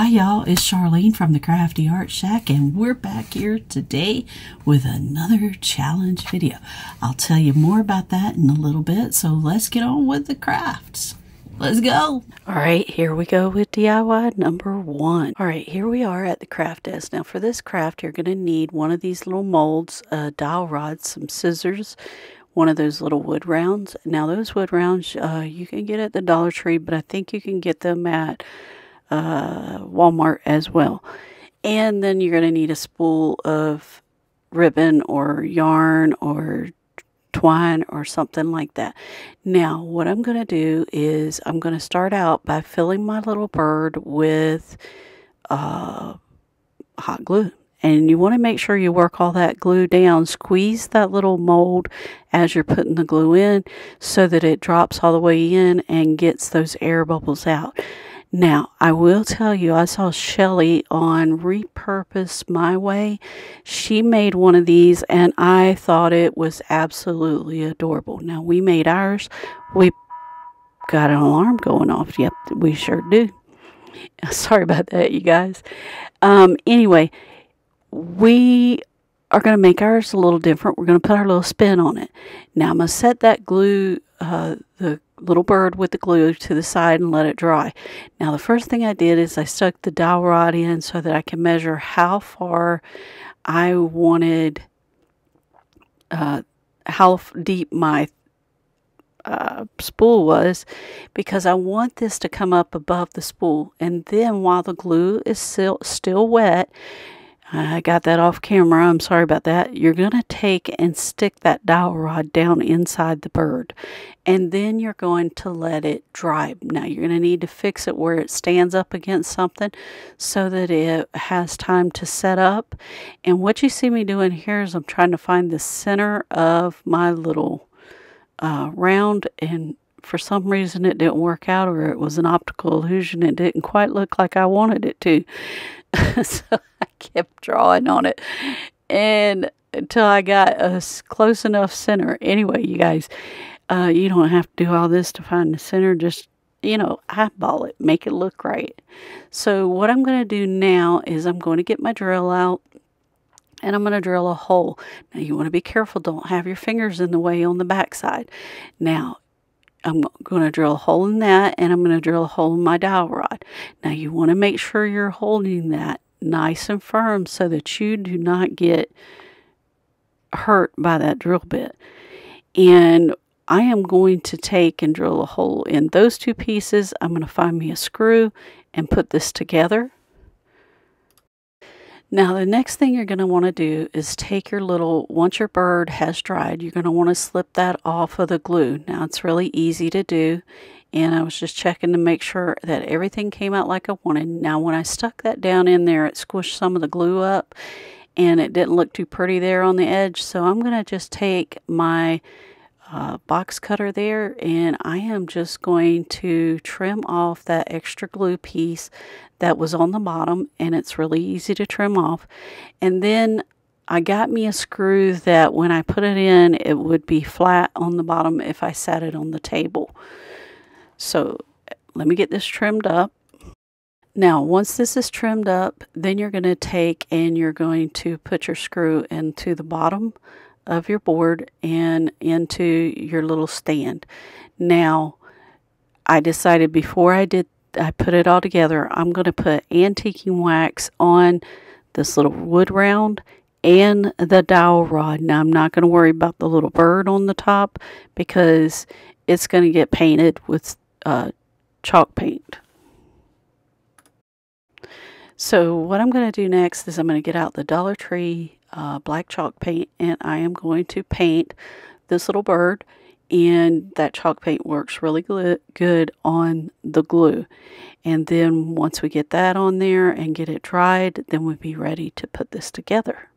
Hi, y'all. It's Charlene from the Crafty Art Shack, and we're back here today with another challenge video. I'll tell you more about that in a little bit, so let's get on with the crafts. Let's go. All right, here we go with DIY number one. All right, here we are at the craft desk. Now, for this craft, you're going to need one of these little molds, a dowel rod, some scissors, one of those little wood rounds. Now, those wood rounds uh, you can get at the Dollar Tree, but I think you can get them at uh, Walmart as well. And then you're going to need a spool of ribbon or yarn or twine or something like that. Now, what I'm going to do is I'm going to start out by filling my little bird with uh, hot glue. And you want to make sure you work all that glue down. Squeeze that little mold as you're putting the glue in so that it drops all the way in and gets those air bubbles out. Now, I will tell you, I saw Shelly on Repurpose My Way. She made one of these and I thought it was absolutely adorable. Now, we made ours. We got an alarm going off. Yep, we sure do. Sorry about that, you guys. Um, anyway, we are going to make ours a little different. We're going to put our little spin on it. Now, I'm going to set that glue, uh, the little bird with the glue to the side and let it dry. Now the first thing I did is I stuck the dowel rod in so that I can measure how far I wanted, uh, how deep my uh, spool was because I want this to come up above the spool. And then while the glue is still, still wet, I got that off camera. I'm sorry about that. You're going to take and stick that dowel rod down inside the bird. And then you're going to let it dry. Now you're going to need to fix it where it stands up against something so that it has time to set up. And what you see me doing here is I'm trying to find the center of my little uh, round and for some reason it didn't work out or it was an optical illusion. It didn't quite look like I wanted it to. so I kept drawing on it and until I got a close enough center. Anyway, you guys, uh, you don't have to do all this to find the center. Just, you know, eyeball it, make it look right. So what I'm going to do now is I'm going to get my drill out and I'm going to drill a hole. Now you want to be careful. Don't have your fingers in the way on the back side. Now I'm going to drill a hole in that and I'm going to drill a hole in my dowel rod. Now you want to make sure you're holding that nice and firm so that you do not get hurt by that drill bit. And I am going to take and drill a hole in those two pieces. I'm going to find me a screw and put this together. Now, the next thing you're going to want to do is take your little, once your bird has dried, you're going to want to slip that off of the glue. Now, it's really easy to do, and I was just checking to make sure that everything came out like I wanted. Now, when I stuck that down in there, it squished some of the glue up, and it didn't look too pretty there on the edge, so I'm going to just take my uh, box cutter there and I am just going to trim off that extra glue piece that was on the bottom and it's really easy to trim off. And then I got me a screw that when I put it in it would be flat on the bottom if I sat it on the table so let me get this trimmed up now, once this is trimmed up, then you're going to take and you're going to put your screw into the bottom of your board and into your little stand. Now, I decided before I did I put it all together, I'm going to put antiquing wax on this little wood round and the dowel rod. Now, I'm not going to worry about the little bird on the top because it's going to get painted with uh, chalk paint. So what I'm going to do next is I'm going to get out the Dollar Tree uh, black chalk paint and I am going to paint this little bird and that chalk paint works really good on the glue. And then once we get that on there and get it dried, then we'll be ready to put this together.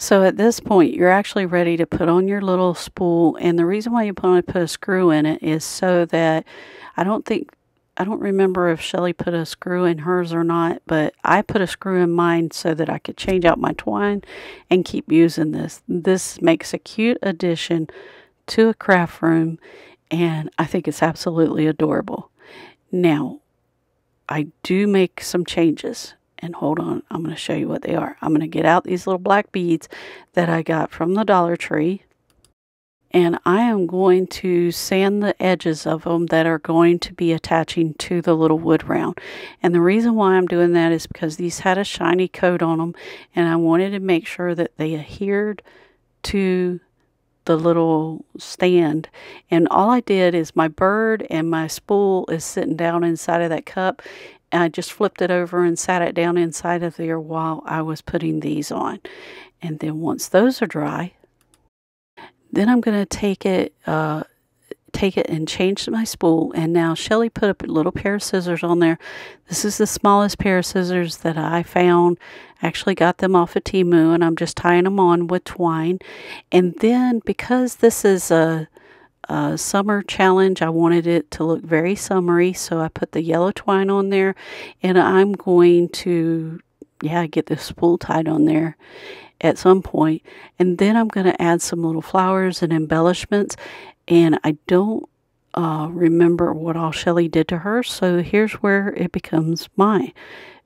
So at this point, you're actually ready to put on your little spool. And the reason why you want to put a screw in it is so that I don't think I don't remember if Shelly put a screw in hers or not, but I put a screw in mine so that I could change out my twine and keep using this. This makes a cute addition to a craft room, and I think it's absolutely adorable. Now, I do make some changes. And hold on, I'm going to show you what they are. I'm going to get out these little black beads that I got from the Dollar Tree. And I am going to sand the edges of them that are going to be attaching to the little wood round. And the reason why I'm doing that is because these had a shiny coat on them. And I wanted to make sure that they adhered to the little stand and all I did is my bird and my spool is sitting down inside of that cup I just flipped it over and sat it down inside of there while I was putting these on and then once those are dry then I'm going to take it uh, take it and change my spool. And now Shelly put a little pair of scissors on there. This is the smallest pair of scissors that I found. actually got them off of Temu and I'm just tying them on with twine. And then because this is a, a summer challenge, I wanted it to look very summery. So I put the yellow twine on there and I'm going to, yeah, get the spool tied on there at some point and then I'm going to add some little flowers and embellishments and I don't uh, remember what all Shelly did to her. So here's where it becomes my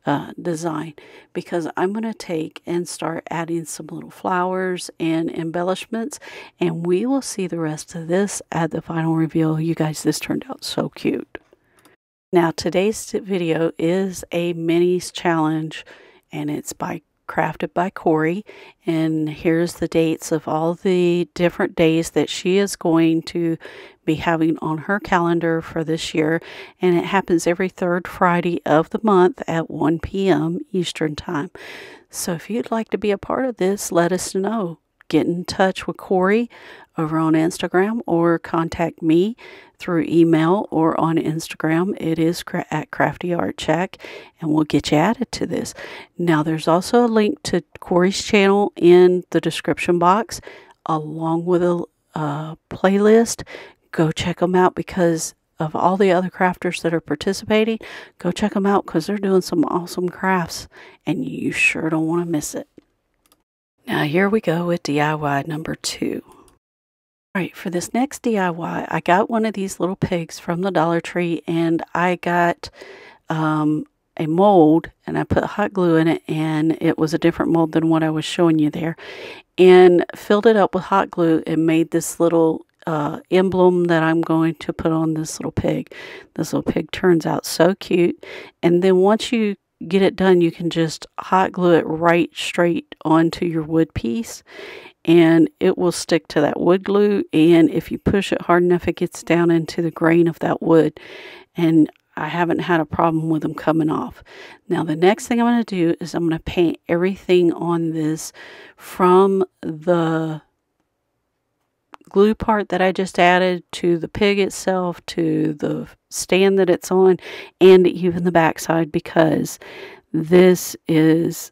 uh, design because I'm going to take and start adding some little flowers and embellishments and we will see the rest of this at the final reveal. You guys, this turned out so cute. Now today's video is a minis challenge and it's by crafted by Corie. And here's the dates of all the different days that she is going to be having on her calendar for this year. And it happens every third Friday of the month at 1 p.m. Eastern Time. So if you'd like to be a part of this, let us know get in touch with Corie over on Instagram or contact me through email or on Instagram. It is at Crafty Art Shack and we'll get you added to this. Now, there's also a link to Corie's channel in the description box along with a uh, playlist. Go check them out because of all the other crafters that are participating. Go check them out because they're doing some awesome crafts and you sure don't want to miss it. Now here we go with DIY number two. All right, for this next DIY, I got one of these little pigs from the Dollar Tree and I got um, a mold and I put hot glue in it and it was a different mold than what I was showing you there and filled it up with hot glue and made this little uh, emblem that I'm going to put on this little pig. This little pig turns out so cute. And then once you get it done, you can just hot glue it right straight onto your wood piece and it will stick to that wood glue. And if you push it hard enough, it gets down into the grain of that wood. And I haven't had a problem with them coming off. Now, the next thing I'm going to do is I'm going to paint everything on this from the glue part that I just added to the pig itself, to the stand that it's on, and even the backside because this is,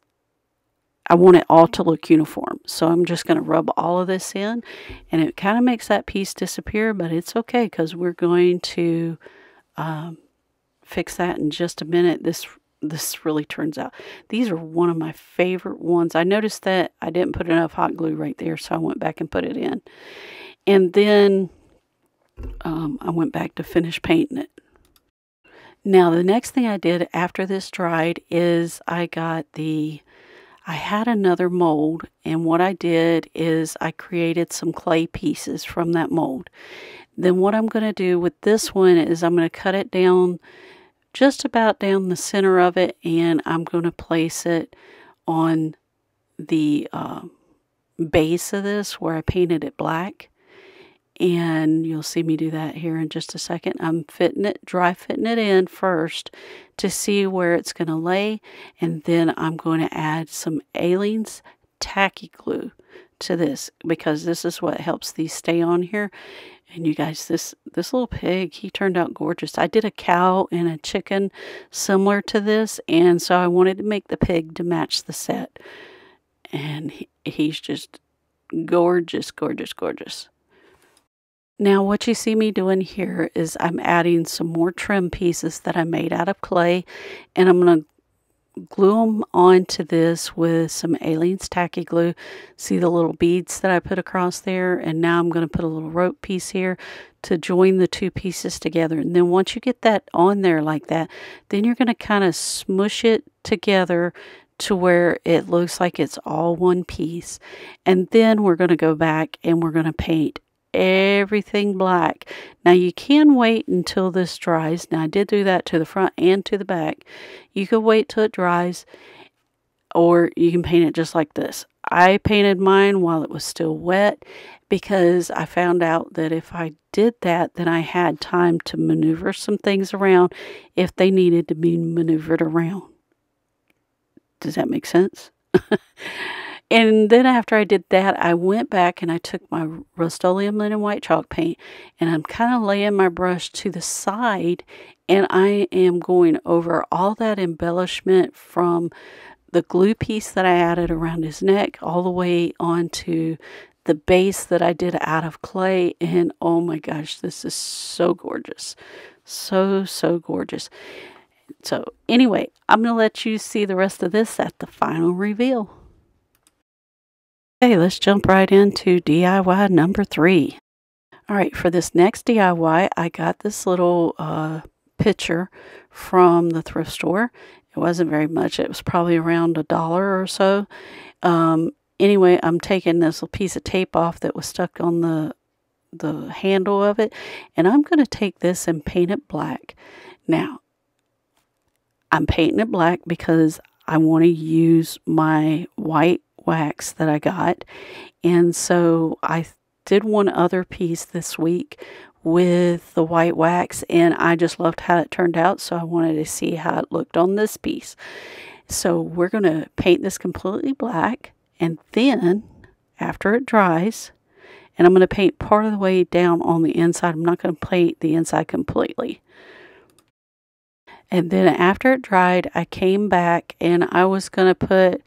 I want it all to look uniform. So I'm just going to rub all of this in and it kind of makes that piece disappear, but it's okay because we're going to um, fix that in just a minute. This this really turns out. These are one of my favorite ones. I noticed that I didn't put enough hot glue right there, so I went back and put it in. And then um, I went back to finish painting it. Now, the next thing I did after this dried is I got the, I had another mold, and what I did is I created some clay pieces from that mold. Then, what I'm going to do with this one is I'm going to cut it down just about down the center of it, and I'm going to place it on the uh, base of this where I painted it black and you'll see me do that here in just a second. I'm fitting it, dry fitting it in first to see where it's going to lay, and then I'm going to add some Aleene's tacky glue to this because this is what helps these stay on here. And you guys, this this little pig, he turned out gorgeous. I did a cow and a chicken similar to this, and so I wanted to make the pig to match the set. And he, he's just gorgeous, gorgeous, gorgeous. Now what you see me doing here is I'm adding some more trim pieces that I made out of clay and I'm going to glue them onto this with some Aleene's tacky glue. See the little beads that I put across there? And now I'm going to put a little rope piece here to join the two pieces together. And then once you get that on there like that, then you're going to kind of smush it together to where it looks like it's all one piece. And then we're going to go back and we're going to paint everything black. Now you can wait until this dries. Now I did do that to the front and to the back. You could wait till it dries or you can paint it just like this. I painted mine while it was still wet because I found out that if I did that, then I had time to maneuver some things around if they needed to be maneuvered around. Does that make sense? and then after I did that, I went back and I took my Rust-Oleum linen white chalk paint and I'm kind of laying my brush to the side and I am going over all that embellishment from the glue piece that I added around his neck all the way onto the base that I did out of clay. And oh my gosh, this is so gorgeous. So, so gorgeous. So, anyway, I'm going to let you see the rest of this at the final reveal. Okay, let's jump right into DIY number three. All right, for this next DIY, I got this little uh, picture from the thrift store. It wasn't very much. It was probably around a dollar or so. Um, anyway, I'm taking this little piece of tape off that was stuck on the the handle of it, and I'm going to take this and paint it black. Now, I'm painting it black because I want to use my white wax that I got. And so I did one other piece this week with the white wax and I just loved how it turned out. So I wanted to see how it looked on this piece. So we're going to paint this completely black and then after it dries, and I'm going to paint part of the way down on the inside. I'm not going to paint the inside completely. And then after it dried, I came back and I was going to put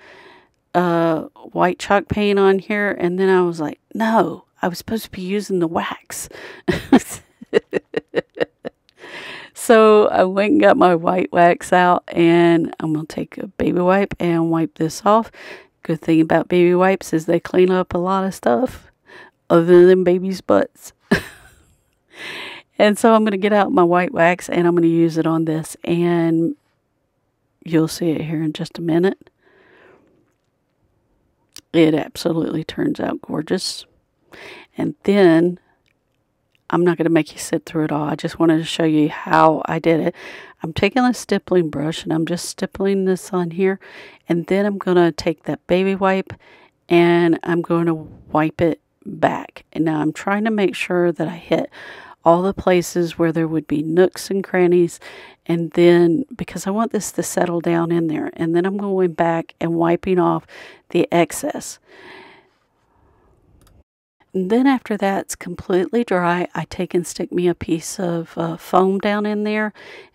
uh, white chalk paint on here. And then I was like, no, I was supposed to be using the wax. so I went and got my white wax out and I'm going to take a baby wipe and wipe this off. Good thing about baby wipes is they clean up a lot of stuff other than babies' butts. and so I'm going to get out my white wax and I'm going to use it on this and you'll see it here in just a minute. It absolutely turns out gorgeous. And then I'm not going to make you sit through it all. I just wanted to show you how I did it. I'm taking a stippling brush and I'm just stippling this on here. And then I'm going to take that baby wipe and I'm going to wipe it back. And now I'm trying to make sure that I hit all the places where there would be nooks and crannies. And then, because I want this to settle down in there, and then I'm going back and wiping off the excess. And then after that's completely dry, I take and stick me a piece of uh, foam down in there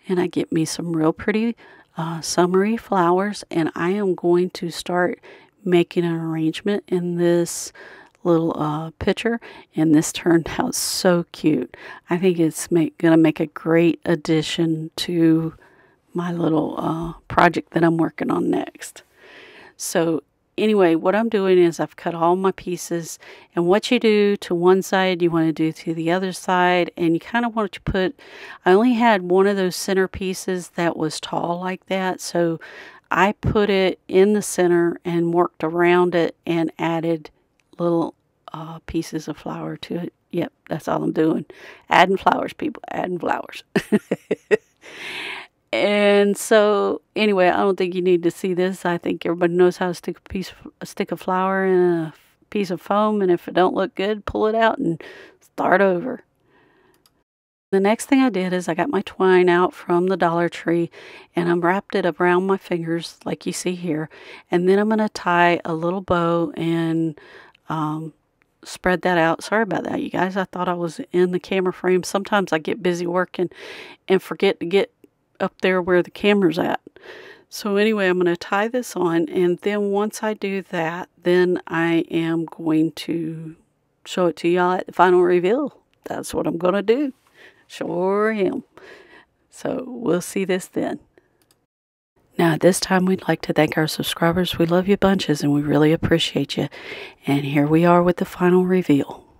and I get me some real pretty uh, summery flowers and I am going to start making an arrangement in this little uh, picture, and this turned out so cute. I think it's going to make a great addition to my little uh, project that I'm working on next. So anyway, what I'm doing is I've cut all my pieces, and what you do to one side, you want to do to the other side, and you kind of want to put. I only had one of those center pieces that was tall like that, so I put it in the center and worked around it and added little uh, pieces of flower to it. Yep, that's all I'm doing. Adding flowers, people, adding flowers. and so, anyway, I don't think you need to see this. I think everybody knows how to stick a piece, a stick of flower in a piece of foam, and if it don't look good, pull it out and start over. The next thing I did is I got my twine out from the Dollar Tree and I'm wrapped it around my fingers like you see here. And then I'm going to tie a little bow and um, spread that out. Sorry about that, you guys. I thought I was in the camera frame. Sometimes I get busy working and forget to get up there where the camera's at. So anyway, I'm going to tie this on and then once I do that, then I am going to show it to y'all at the final reveal. That's what I'm going to do. Sure am. So we'll see this then. Now, at this time, we'd like to thank our subscribers. We love you bunches and we really appreciate you. And here we are with the final reveal.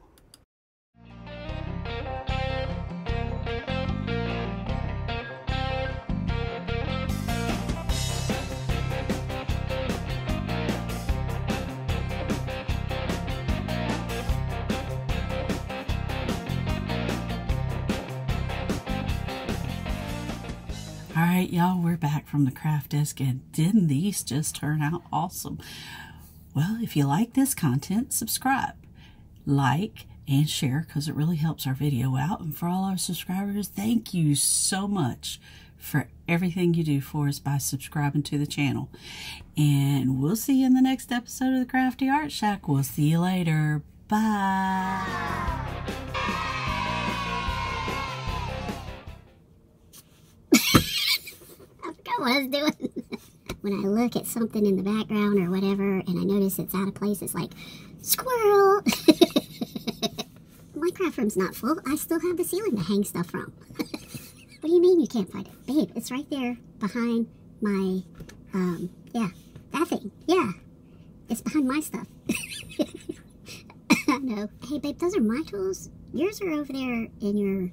Right, y'all, we're back from the craft desk, and didn't these just turn out awesome? Well, if you like this content, subscribe, like, and share because it really helps our video out. And for all our subscribers, thank you so much for everything you do for us by subscribing to the channel. And we'll see you in the next episode of the Crafty Art Shack. We'll see you later. Bye. Was doing. when I look at something in the background or whatever and I notice it's out of place, it's like, squirrel! My craft room's not full. I still have the ceiling to hang stuff from. what do you mean you can't find it? Babe, it's right there behind my, um, yeah, that thing. Yeah, it's behind my stuff. no. Hey, babe, those are my tools. Yours are over there in your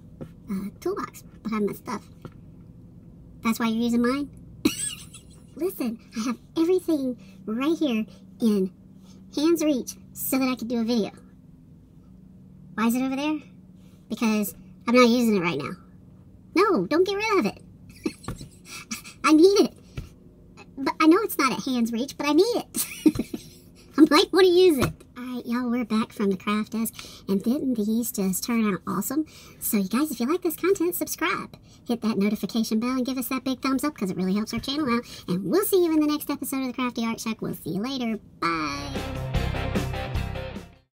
uh, toolbox behind my stuff. That's why you're using mine? Listen, I have everything right here in hand's reach so that I can do a video. Why is it over there? Because I'm not using it right now. No, don't get rid of it. I need it. But I know it's not at hand's reach, but I need it. I might want to use it. Alright, y'all, we're back from the craft desk, and didn't these just turn out awesome? So, you guys, if you like this content, subscribe. Hit that notification bell and give us that big thumbs up because it really helps our channel out. And we'll see you in the next episode of the Crafty Art Shack. We'll see you later. Bye.